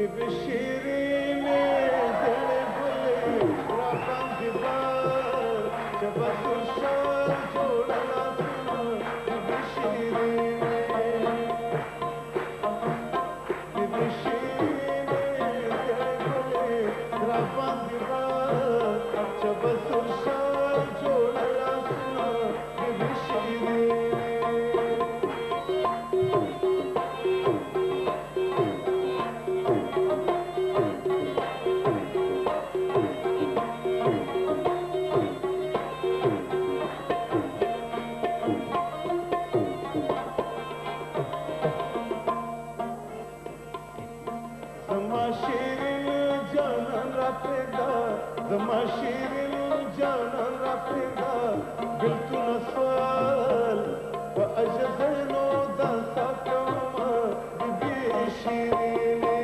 تبشريني تلفوني رقم كبار شبكة زما شیرین جانان را پرېږده بېلتونه سوال په عجزینو دلته کومه بیبي شیرینې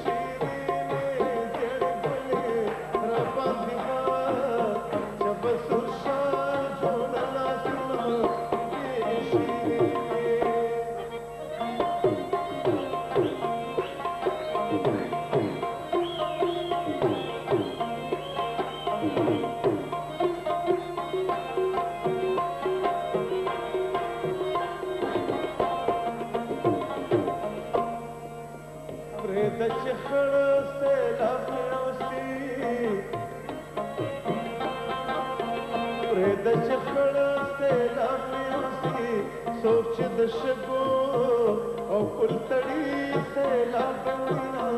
شیرینې ډېرې ګلې را باندې दासीं सोच दोलत लाॻा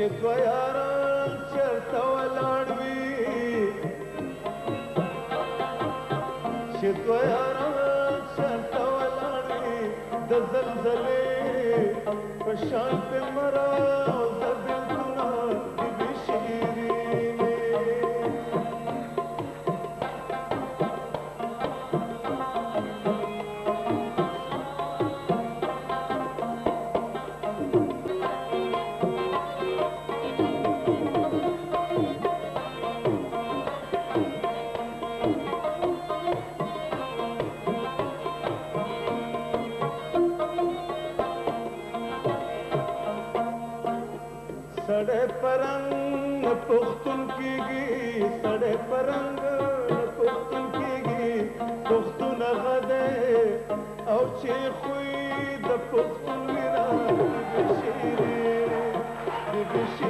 چې دوه یاران چرته ولاړ وي چې دوه یاران چرته ولاړ وي د زلزلې په شان پې مرم سړې پرنګ پښتون کېږي سړې پرنګ پښتون کېږي پښتون غده او چې خوې د پښتون ویرا دې بشیر دې بشیر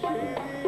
Shri